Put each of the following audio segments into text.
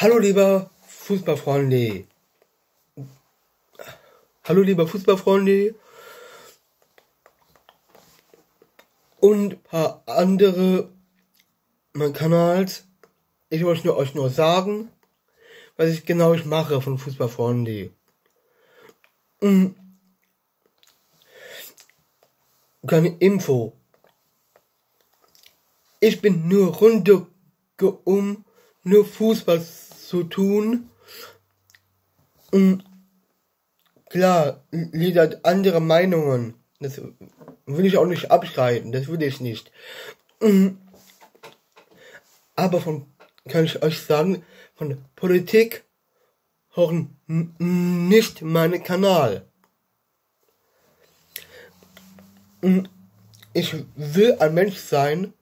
Hallo lieber Fußballfreunde. Hallo lieber Fußballfreunde. Und ein paar andere mein Kanals. Ich wollte nur, euch nur sagen, was ich genau ich mache von Fußballfreunde. Mhm. Keine Info. Ich bin nur runter um nur Fußball zu tun. Und klar, jeder hat andere Meinungen. Das will ich auch nicht abschreiten, das will ich nicht. Aber von, kann ich euch sagen, von Politik hören nicht meinen Kanal. Ich will ein Mensch sein.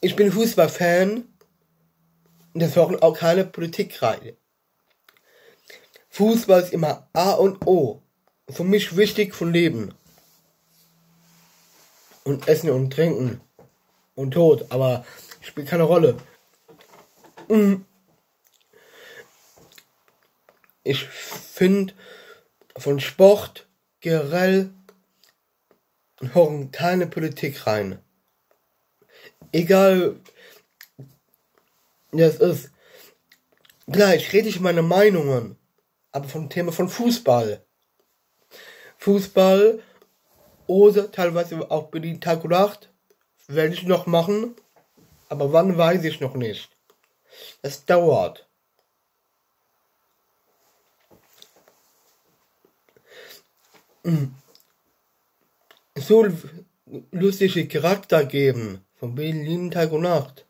Ich bin Fußballfan. Das hören auch keine Politik rein. Fußball ist immer A und O. Für mich wichtig von Leben. Und Essen und Trinken. Und Tod. Aber spielt keine Rolle. Ich finde von Sport generell hören keine Politik rein. Egal, das ist. Klar, ich rede nicht meine Meinungen, aber vom Thema von Fußball. Fußball oder teilweise auch bei die Tag und Nacht werde ich noch machen, aber wann weiß ich noch nicht. Es dauert. So lustige Charakter geben von Berlin Tag und Nacht.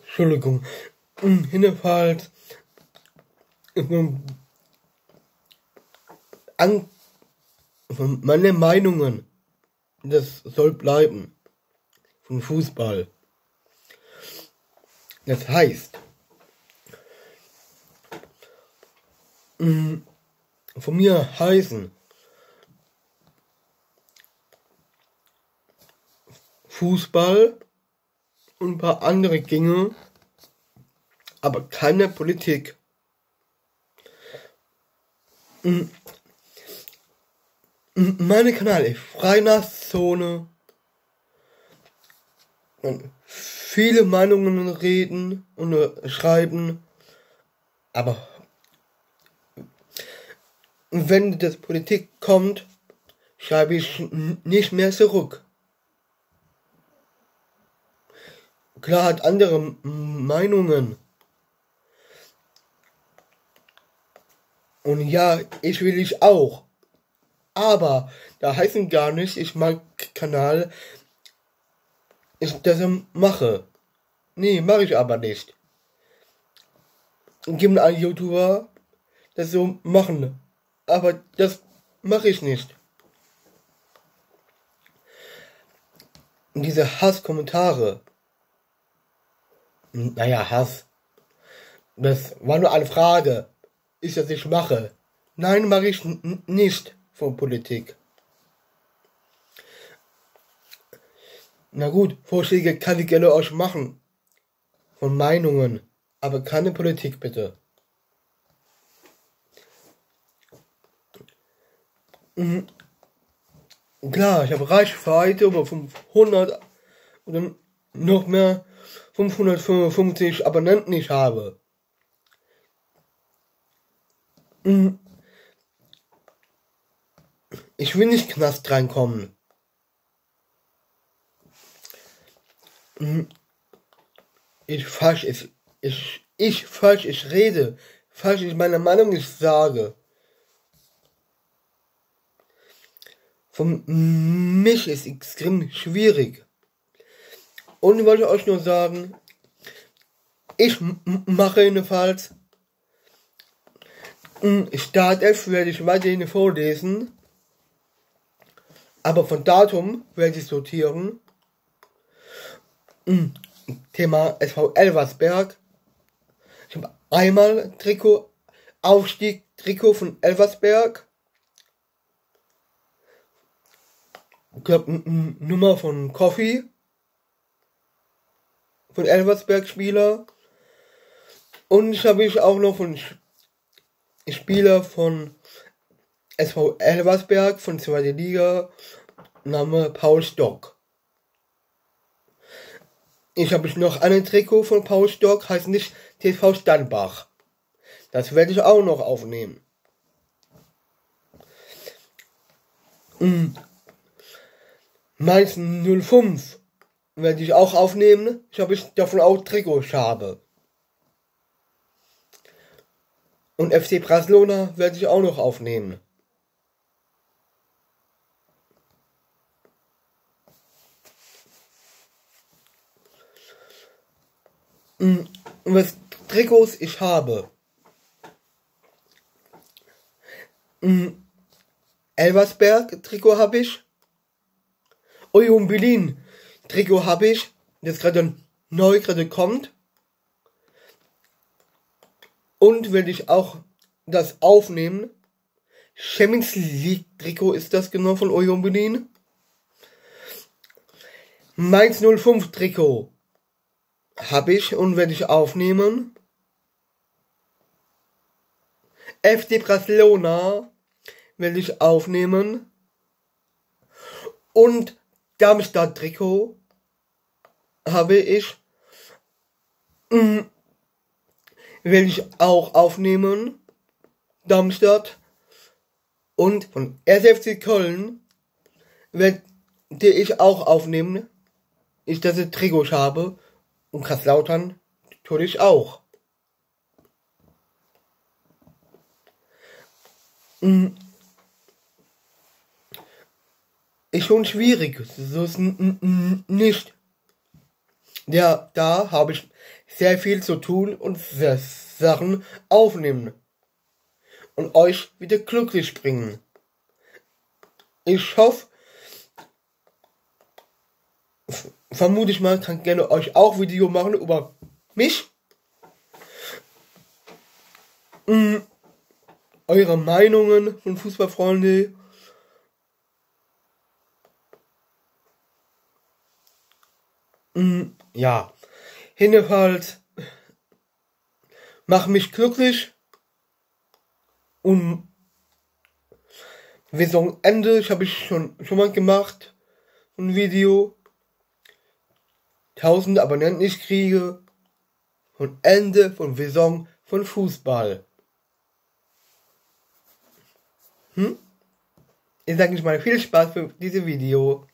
Entschuldigung. Jedenfalls an meine Meinungen, das soll bleiben von Fußball. Das heißt, von mir heißen Fußball und ein paar andere Dinge, aber keine Politik. Meine Kanäle Freinachtszone viele Meinungen reden und schreiben, aber wenn das Politik kommt, schreibe ich nicht mehr zurück. Klar hat andere Meinungen. Und ja, ich will ich auch. Aber da heißen gar nicht, ich mag Kanal, ich das mache. Nee, mache ich aber nicht. Gibt einen YouTuber, das so machen. Aber das mache ich nicht. Diese Hasskommentare. Naja, Hass. Das war nur eine Frage. Ist das ich mache? Nein, mache ich nicht von Politik. Na gut, Vorschläge kann ich gerne euch machen. Von Meinungen. Aber keine Politik bitte. Mhm. Klar, ich habe Reichweite über 500 oder noch mehr 555 Abonnenten ich habe. Mhm. Ich will nicht Knast reinkommen. Mhm. Ich falsch ist, ich, ich falsch, ich rede, falsch ist meine Meinung, ich sage. Von mich ist extrem schwierig. Und ich wollte euch nur sagen, ich mache jedenfalls Startelf werde ich weiterhin vorlesen. Aber von Datum werde ich sortieren. Thema SV Elversberg. Ich habe einmal Trikot Aufstieg-Trikot von Elversberg. Ich glaube, Nummer von Coffee. Von Elversberg-Spieler. Und ich habe ich auch noch von Spieler von SV Elversberg von zweiter Liga. Name Paul Stock. Ich habe noch einen Trikot von Paul Stock, heißt nicht TV Steinbach. Das werde ich auch noch aufnehmen. Mhm. Mainz 05 werde ich auch aufnehmen. Ich habe davon auch Trikots habe. Und FC Barcelona werde ich auch noch aufnehmen. Und was Trikots ich habe. Elversberg Trikot habe ich. Union Berlin Trikot habe ich. Das gerade neu gerade kommt. Und will ich auch das aufnehmen. Champions League Trikot ist das genau von Union Berlin. Mainz 05 Trikot habe ich und werde ich aufnehmen. FC Barcelona werde ich aufnehmen. Und Darmstadt Trikot habe ich. Mh, will ich auch aufnehmen. Darmstadt. Und von SFC Köln werde ich auch aufnehmen. Ich das Trikot habe. Und Kaiserslautern natürlich auch. Hm. Ist schon schwierig. So ist nicht. Ja, da habe ich sehr viel zu tun und Sachen aufnehmen. Und euch wieder glücklich bringen. Ich hoffe, vermute ich mal, kann gerne euch auch Video machen über mich. Mhm. Eure Meinungen von Fußballfreunde. Mhm. Ja. Jedenfalls mach mich glücklich und Saisonende, ich habe ich schon schon mal gemacht, ein Video 1000 Abonnenten ich kriege und Ende von Saison von Fußball. Hm? Ich sage euch mal viel Spaß für dieses Video.